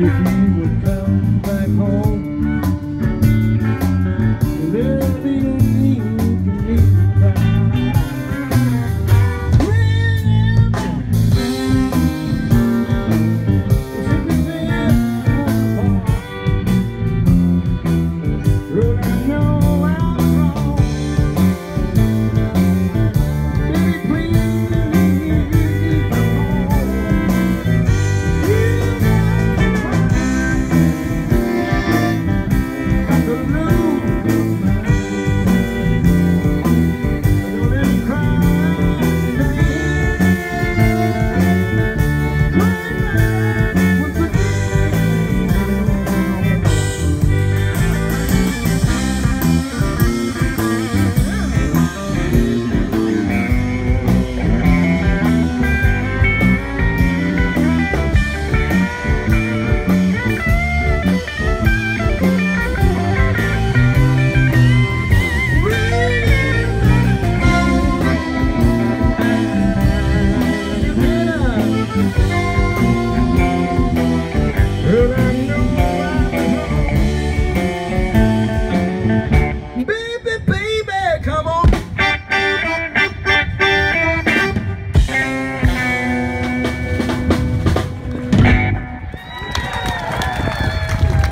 If you would come back home.